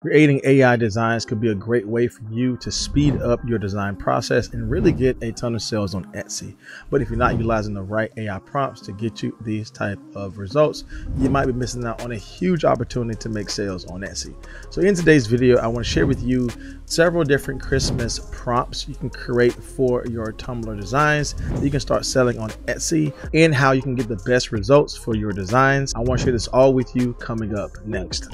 Creating AI designs could be a great way for you to speed up your design process and really get a ton of sales on Etsy. But if you're not utilizing the right AI prompts to get you these type of results, you might be missing out on a huge opportunity to make sales on Etsy. So in today's video, I want to share with you several different Christmas prompts you can create for your tumbler designs that you can start selling on Etsy and how you can get the best results for your designs. I want to share this all with you coming up next.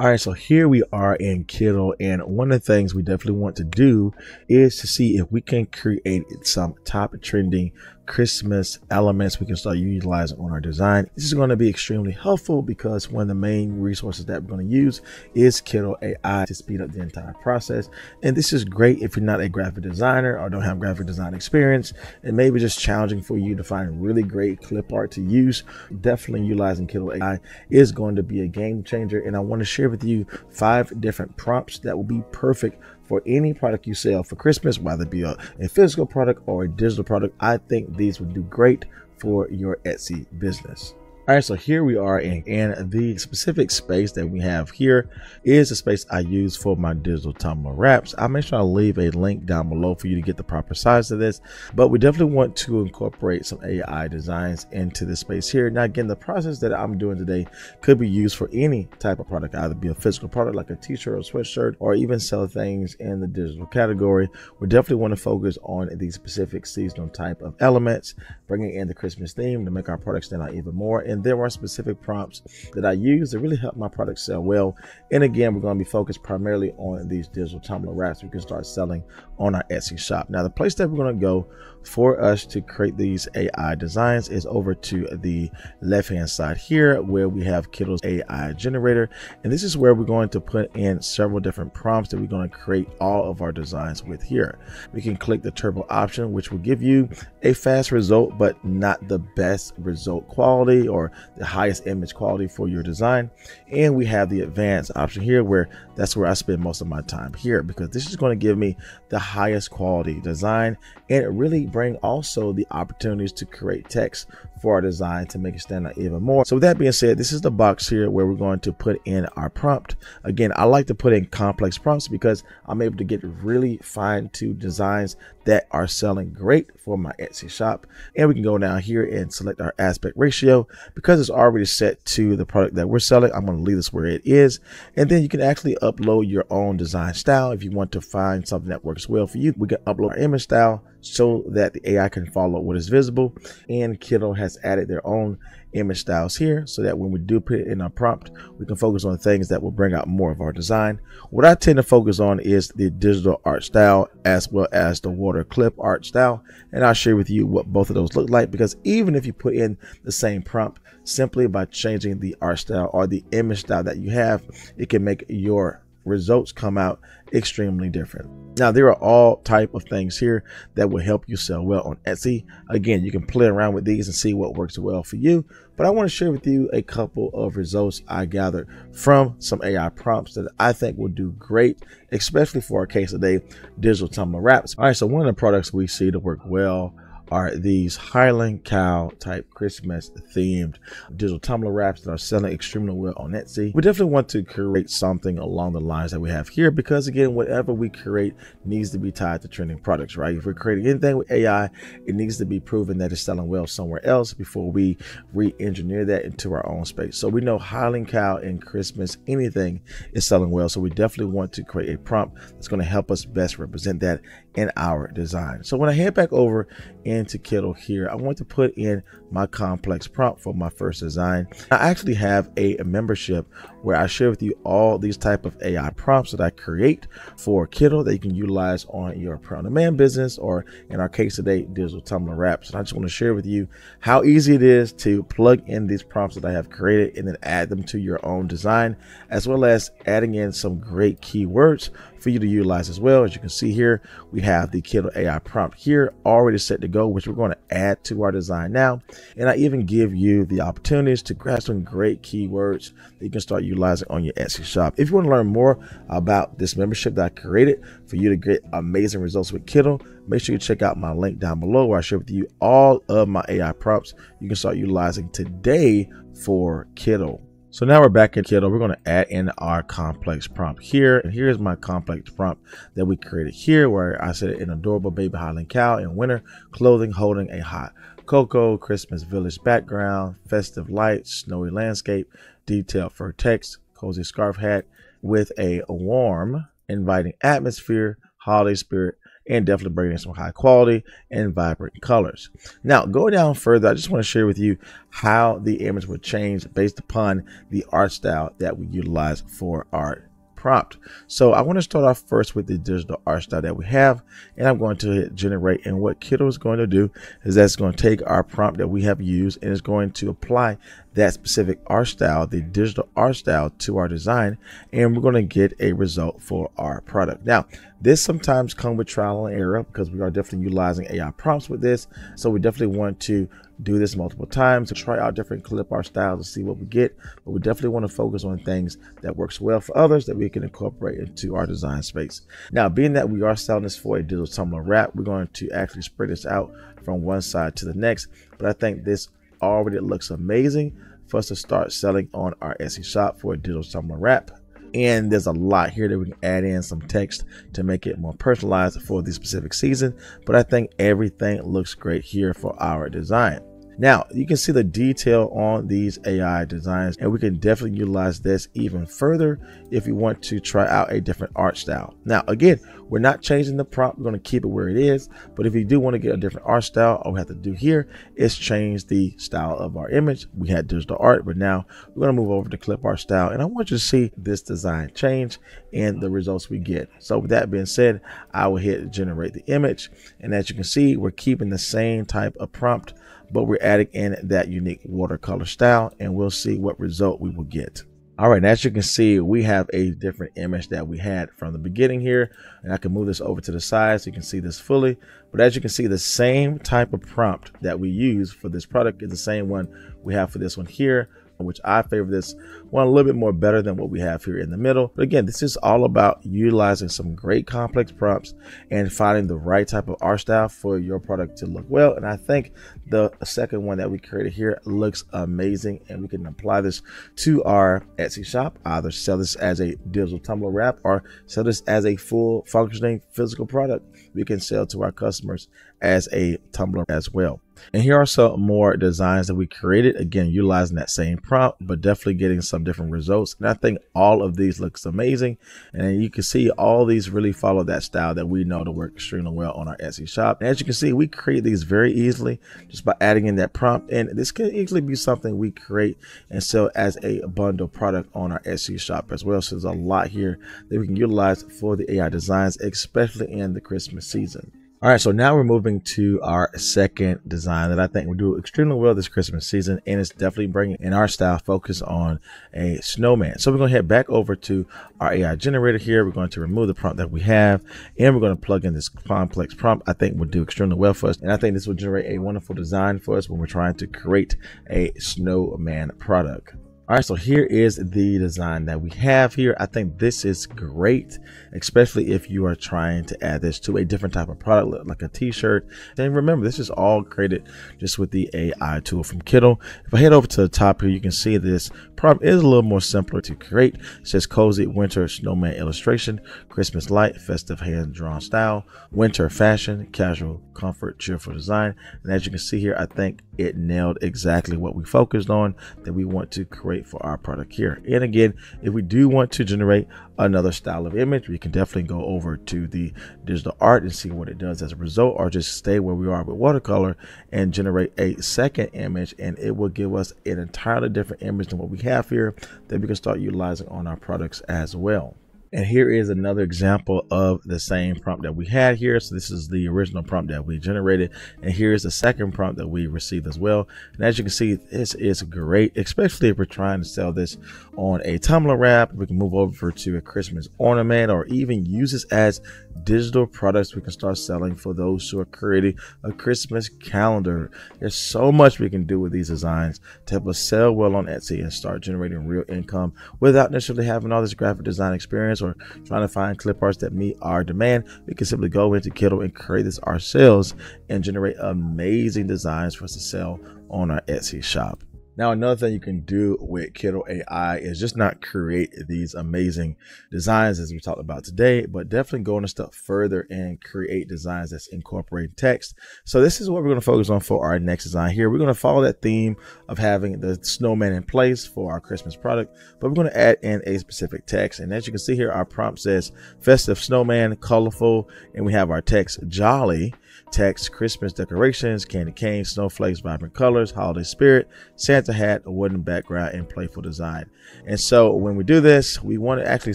All right, so here we are in Kittl, and one of the things we definitely want to do is to see if we can create some top trending Christmas elements we can start utilizing on our design. This is going to be extremely helpful because one of the main resources that we're going to use is Kittl AI to speed up the entire process. And this is great if you're not a graphic designer or don't have graphic design experience and maybe just challenging for you to find really great clip art to use. Definitely utilizing Kittl AI is going to be a game changer. And I want to share with you five different prompts that will be perfect for any product you sell for Christmas, whether it be a, a physical product or a digital product. I think these would do great for your Etsy business. All right, so here we are in, and the specific space that we have here is the space I use for my digital tumbler wraps. I'll make sure I leave a link down below for you to get the proper size of this, but we definitely want to incorporate some AI designs into this space here. Now, again, the process that I'm doing today could be used for any type of product, either be a physical product like a t-shirt or sweatshirt, or even sell things in the digital category. We definitely want to focus on these specific seasonal type of elements, bringing in the Christmas theme to make our products stand out even more. And and there are specific prompts that I use to really help my product sell well. And again, we're going to be focused primarily on these digital tumbler wraps we can start selling on our Etsy shop. Now, the place that we're going to go for us to create these AI designs is over to the left hand side here where we have Kittl's AI generator. And this is where we're going to put in several different prompts that we're going to create all of our designs with here. We can click the turbo option, which will give you a fast result, but not the best result quality or the highest image quality for your design. And we have the advanced option here where that's where I spend most of my time here because this is going to give me the highest quality design and it really bring also the opportunities to create text for our design to make it stand out even more. So with that being said, this is the box here where we're going to put in our prompt. Again, I like to put in complex prompts because I'm able to get really fine tuned designs that are selling great for my Etsy shop. And we can go down here and select our aspect ratio because it's already set to the product that we're selling. I'm going to leave this where it is. And then you can actually upload your own design style. If you want to find something that works well for you, we can upload our image style so that the AI can follow what is visible. And Kittl has added their own image styles here so that when we do put it in our prompt, we can focus on things that will bring out more of our design. What I tend to focus on is the digital art style as well as the water clip art style. And I'll share with you what both of those look like because even if you put in the same prompt, simply by changing the art style or the image style that you have, it can make your results come out extremely different. Now there are all type of things here that will help you sell well on Etsy. Again, you can play around with these and see what works well for you. But I want to share with you a couple of results I gathered from some AI prompts that I think will do great, especially for our case today, digital tumbler wraps. All right, so one of the products we see to work well are these Highland Cow type Christmas themed digital tumbler wraps that are selling extremely well on Etsy. We definitely want to create something along the lines that we have here because again, whatever we create needs to be tied to trending products, right? If we're creating anything with AI, it needs to be proven that it's selling well somewhere else before we re-engineer that into our own space. So we know Highland Cow and Christmas, anything is selling well. So we definitely want to create a prompt that's going to help us best represent that in our design. So when I head back over into Kittl here, I want to put in my complex prompt for my first design. I actually have a, membership where I share with you all these type of AI prompts that I create for Kittl that you can utilize on your print-on-demand business or in our case today, digital tumbler wraps. And I just want to share with you how easy it is to plug in these prompts that I have created and then add them to your own design, as well as adding in some great keywords for you to utilize as well. As you can see here, we have the Kittl AI prompt here already set to go, which we're going to add to our design now. And I even give you the opportunities to grab some great keywords that you can start utilizing on your Etsy shop. If you want to learn more about this membership that I created for you to get amazing results with Kittl, make sure you check out my link down below where I share with you all of my AI prompts you can start utilizing today for Kittl. So now we're back in Kittl. We're going to add in our complex prompt here. And here's my complex prompt that we created here where I said an adorable baby Highland cow in winter clothing holding a hot cocoa, Christmas village background, festive lights, snowy landscape, detailed fur text, cozy scarf hat with a warm, inviting atmosphere, holiday spirit, and definitely bringing some high quality and vibrant colors. Now, going down further, I just want to share with you how the image would change based upon the art style that we utilize for our prompt. So I want to start off first with the digital art style that we have, and I'm going to hit generate. And what Kittl is going to do is that's going to take our prompt that we have used and is going to apply that specific art style, the digital art style to our design, and we're going to get a result for our product. Now, this sometimes come with trial and error because we are definitely utilizing AI prompts with this. So we definitely want to do this multiple times to try out different clip art styles and see what we get. But we definitely want to focus on things that works well for others that we can incorporate into our design space. Now, being that we are selling this for a digital tumbler wrap, we're going to actually spread this out from one side to the next. But I think this already looks amazing for us to start selling on our Etsy shop for a digital tumbler wrap. And there's a lot here that we can add in some text to make it more personalized for the specific season. But I think everything looks great here for our design. Now, you can see the detail on these AI designs, and we can definitely utilize this even further if you want to try out a different art style. Now, again, we're not changing the prompt. We're going to keep it where it is. But if you do want to get a different art style, all we have to do here is change the style of our image. We had digital art, but now we're going to move over to clip art style. And I want you to see this design change and the results we get. So with that being said, I will hit generate the image. And as you can see, we're keeping the same type of prompt but we're adding in that unique watercolor style and we'll see what result we will get. All right, as you can see, we have a different image that we had from the beginning here. And I can move this over to the side so you can see this fully. But as you can see, the same type of prompt that we use for this product is the same one we have for this one here which I favor this one a little bit more better than what we have here in the middle. But again, this is all about utilizing some great complex prompts and finding the right type of art style for your product to look well. And I think the second one that we created here looks amazing and we can apply this to our Etsy shop, either sell this as a digital tumbler wrap or sell this as a full functioning physical product we can sell to our customers as a tumbler as well. And here are some more designs that we created. Again, utilizing that same prompt, but definitely getting some different results. And I think all of these looks amazing. And you can see all these really follow that style that we know to work extremely well on our Etsy shop. And as you can see, we create these very easily just by adding in that prompt. And this can easily be something we create and sell as a bundle product on our Etsy shop as well. So there's a lot here that we can utilize for the AI designs, especially in the Christmas season. All right, so now we're moving to our second design that I think will do extremely well this Christmas season, and it's definitely bringing in our style focus on a snowman. So we're going to head back over to our AI generator here. We're going to remove the prompt that we have, and we're going to plug in this complex prompt. I think will do extremely well for us, and I think this will generate a wonderful design for us when we're trying to create a snowman product. All right, so here is the design that we have here. I think this is great, especially if you are trying to add this to a different type of product, like a t-shirt. And remember, this is all created just with the AI tool from Kittl. If I head over to the top here, you can see this prompt is a little more simpler to create. It says cozy winter snowman illustration, Christmas light, festive hand-drawn style, winter fashion, casual comfort, cheerful design. And as you can see here, I think it nailed exactly what we focused on that we want to create for our product here. And again, if we do want to generate another style of image, we can definitely go over to the digital art and see what it does as a result, or just stay where we are with watercolor and generate a second image, and it will give us an entirely different image than what we have here that we can start utilizing on our products as well. And here is another example of the same prompt that we had here. So this is the original prompt that we generated. And here's the second prompt that we received as well. And as you can see, this is great, especially if we're trying to sell this on a tumbler wrap. We can move over to a Christmas ornament or even use this as digital products we can start selling for those who are creating a Christmas calendar. There's so much we can do with these designs to help us sell well on Etsy and start generating real income without necessarily having all this graphic design experience or trying to find clip arts that meet our demand. We can simply go into Kittl and create this ourselves and generate amazing designs for us to sell on our Etsy shop. Now, another thing you can do with Kittl AI is just not create these amazing designs as we talked about today, but definitely going a step further and create designs that's incorporating text. So this is what we're going to focus on for our next design here. We're going to follow that theme of having the snowman in place for our Christmas product, but we're going to add in a specific text. And as you can see here, our prompt says festive snowman, colorful, and we have our text jolly text, Christmas decorations, candy cane, snowflakes, vibrant colors, holiday spirit, Santa hat, a wooden background, and playful design. And so when we do this, we want to actually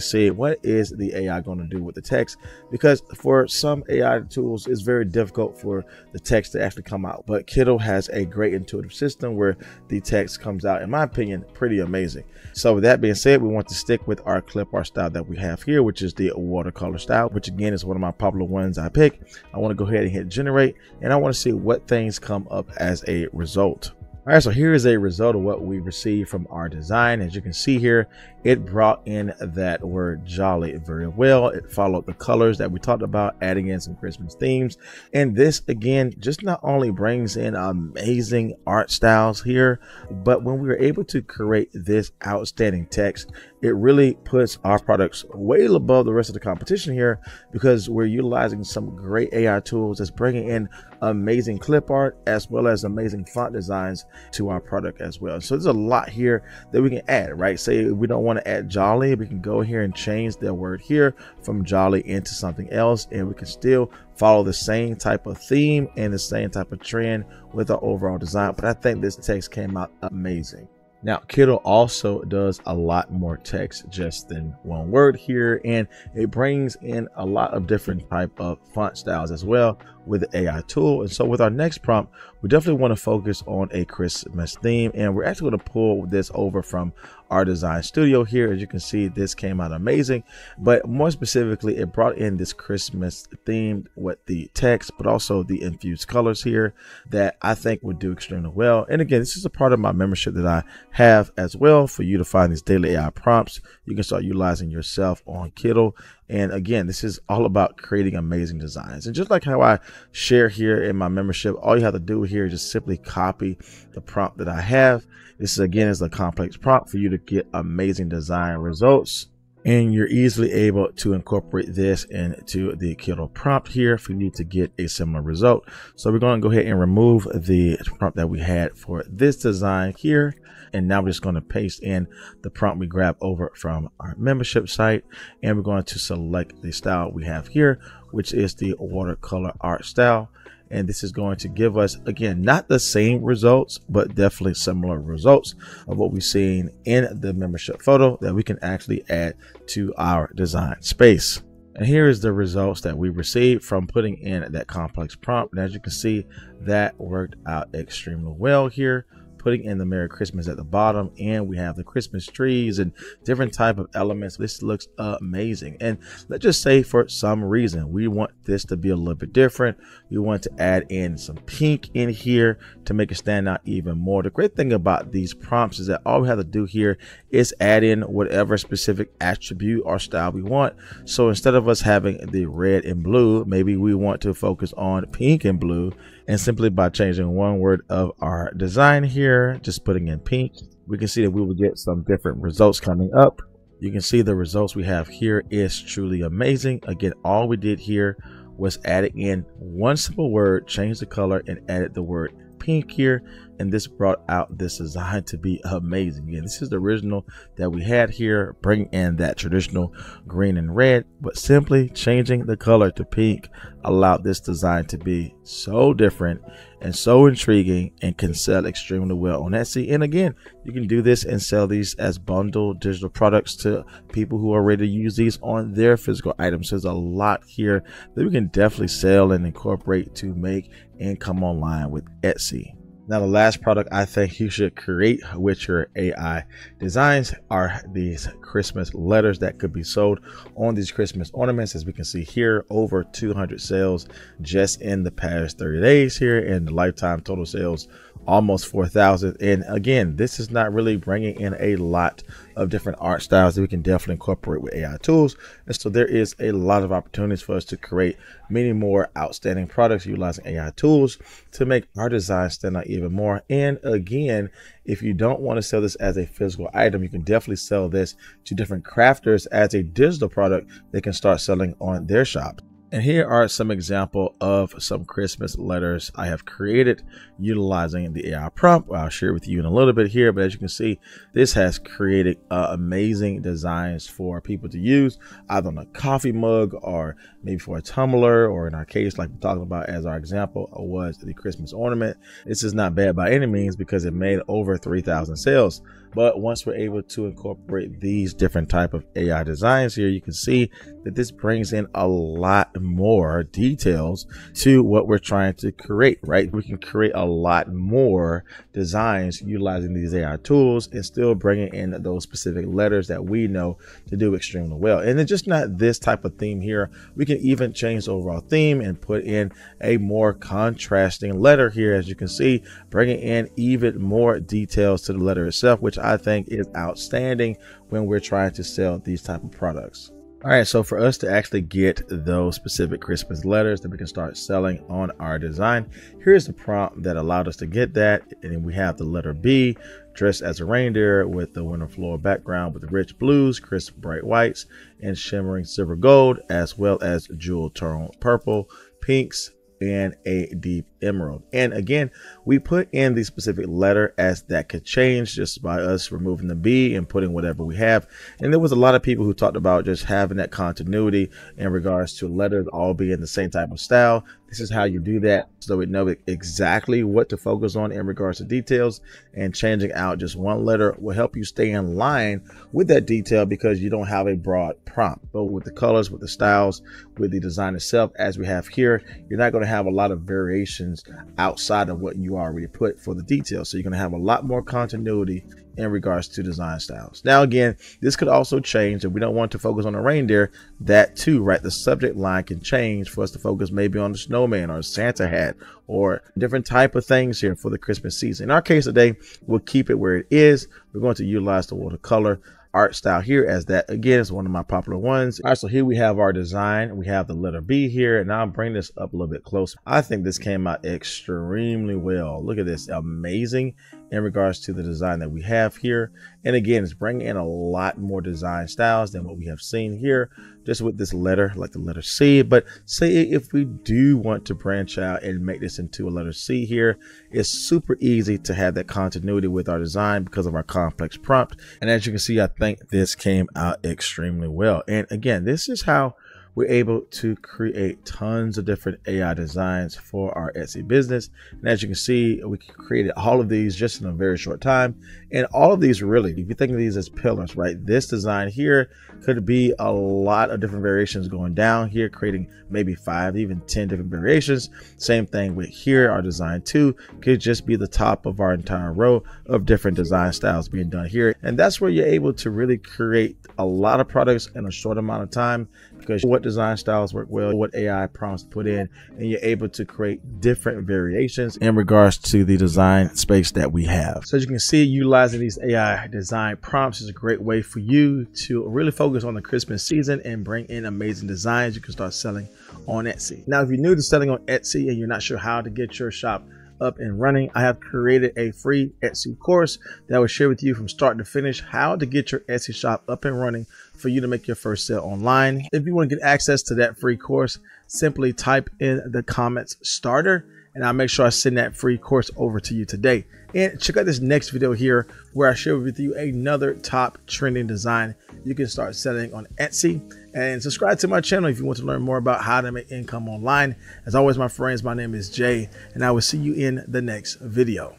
see what is the AI going to do with the text because for some AI tools, it's very difficult for the text to actually come out. But Kittl has a great intuitive system where the text comes out, in my opinion, pretty amazing. So with that being said, we want to stick with our clip art style that we have here, which is the watercolor style, which again is one of my popular ones I pick. I want to go ahead and hit and I want to see what things come up as a result. All right, so here is a result of what we received from our design. As you can see here, it brought in that word jolly very well. It followed the colors that we talked about, adding in some Christmas themes. And this, again, just not only brings in amazing art styles here, but when we were able to create this outstanding text, it really puts our products way above the rest of the competition here because we're utilizing some great AI tools that's bringing in amazing clip art as well as amazing font designs to our product as well. So there's a lot here that we can add, right? Say we don't want to add jolly, we can go here and change the word here from jolly into something else and we can still follow the same type of theme and the same type of trend with our overall design. But I think this text came out amazing. Now, Kittl also does a lot more text just than one word here, and it brings in a lot of different type of font styles as well with the AI tool. And so with our next prompt, we definitely want to focus on a Christmas theme, and we're actually going to pull this over from our design studio here. As you can see, this came out amazing, but more specifically, it brought in this Christmas theme with the text, but also the infused colors here that I think would do extremely well. And again, this is a part of my membership that I have as well for you to find these daily AI prompts. You can start utilizing yourself on Kittl. And again, this is all about creating amazing designs. And just like how I share here in my membership, all you have to do here is just simply copy the prompt that I have this is again is a complex prompt for you to get amazing design results. And you're easily able to incorporate this into the Kittl prompt here if you need to get a similar result. So we're going to go ahead and remove the prompt that we had for this design here. And now we're just going to paste in the prompt we grabbed over from our membership site. And we're going to select the style we have here, which is the watercolor art style and this is going to give us again not the same results but definitely similar results of what we've seen in the membership photo that we can actually add to our design space. And here is the results that we received from putting in that complex prompt. And as you can see that worked out extremely well here putting in the Merry Christmas at the bottom and we have the Christmas trees and different type of elements. This looks amazing. And let's just say for some reason, we want this to be a little bit different. We want to add in some pink in here to make it stand out even more. The great thing about these prompts is that all we have to do here is add in whatever specific attribute or style we want. So instead of us having the red and blue, maybe we want to focus on pink and blue and simply by changing one word of our design here, just putting in pink, we can see that we will get some different results coming up. You can see the results we have here is truly amazing. Again, all we did here was adding in one simple word, change the color and added the word pink here. and this brought out this design to be amazing. Again, this is the original that we had here, bringing in that traditional green and red, but simply changing the color to pink allowed this design to be so different and so intriguing and can sell extremely well on Etsy. And again, you can do this and sell these as bundle digital products to people who are ready to use these on their physical items. There's a lot here that we can definitely sell and incorporate to make income online with Etsy. Now, the last product I think you should create with your AI designs are these Christmas letters that could be sold on these Christmas ornaments. As we can see here, over 200 sales just in the past 30 days here, and the lifetime total sales almost 4,000. And again, this is not really bringing in a lot of different art styles that we can definitely incorporate with AI tools. And so there is a lot of opportunities for us to create many more outstanding products utilizing AI tools to make our design stand out even more. And again, if you don't want to sell this as a physical item, you can definitely sell this to different crafters as a digital product they can start selling on their shop. And here are some example of some Christmas letters I have created utilizing the AI prompt. I'll share with you in a little bit here, but as you can see, this has created uh, amazing designs for people to use either on a coffee mug or maybe for a tumbler, or in our case, like we're talking about as our example was the Christmas ornament. This is not bad by any means because it made over 3,000 sales. But once we're able to incorporate these different type of AI designs here, you can see that this brings in a lot more details to what we're trying to create, right? We can create a lot more designs utilizing these AI tools and still bringing in those specific letters that we know to do extremely well. And it's just not this type of theme here. We can even change the overall theme and put in a more contrasting letter here, as you can see, bringing in even more details to the letter itself, which I think is outstanding when we're trying to sell these type of products. All right, so for us to actually get those specific Christmas letters that we can start selling on our design, here's the prompt that allowed us to get that. And we have the letter B, dressed as a reindeer with the winter floral background with rich blues, crisp bright whites, and shimmering silver gold, as well as jewel tone purple, pinks, and a deep emerald. And again, we put in the specific letter as that could change just by us removing the B and putting whatever we have. And there was a lot of people who talked about just having that continuity in regards to letters all being the same type of style. This is how you do that so we know exactly what to focus on in regards to details and changing out just one letter will help you stay in line with that detail because you don't have a broad prompt. But with the colors, with the styles, with the design itself, as we have here, you're not going to have a lot of variations outside of what you already put for the details. So you're going to have a lot more continuity in regards to design styles. Now, again, this could also change if we don't want to focus on a reindeer. That too, right? The subject line can change for us to focus maybe on the snowman or Santa hat or different type of things here for the Christmas season. In our case today, we'll keep it where it is. We're going to utilize the watercolor art style here as that again is one of my popular ones. All right, so here we have our design. We have the letter B here, and I'll bring this up a little bit closer. I think this came out extremely well. Look at this, amazing in regards to the design that we have here. And again, it's bringing in a lot more design styles than what we have seen here, just with this letter, like the letter C. But say if we do want to branch out and make this into a letter C here, it's super easy to have that continuity with our design because of our complex prompt. And as you can see, I think this came out extremely well. And again, this is how we're able to create tons of different AI designs for our Etsy business. And as you can see, we created all of these just in a very short time. And all of these really, if you think of these as pillars, right? This design here could be a lot of different variations going down here, creating maybe five, even 10 different variations. Same thing with here, our design two could just be the top of our entire row of different design styles being done here. And that's where you're able to really create a lot of products in a short amount of time because what design styles work well, what AI prompts to put in, and you're able to create different variations in regards to the design space that we have. So as you can see, utilizing these AI design prompts is a great way for you to really focus on the Christmas season and bring in amazing designs you can start selling on Etsy. Now, if you're new to selling on Etsy and you're not sure how to get your shop up and running, I have created a free Etsy course that will share with you from start to finish how to get your Etsy shop up and running for you to make your first sale online. If you want to get access to that free course, simply type in the comments starter and I'll make sure I send that free course over to you today. And check out this next video here where I share with you another top trending design you can start selling on Etsy. And subscribe to my channel if you want to learn more about how to make income online. As always, my friends, my name is Jay, and I will see you in the next video.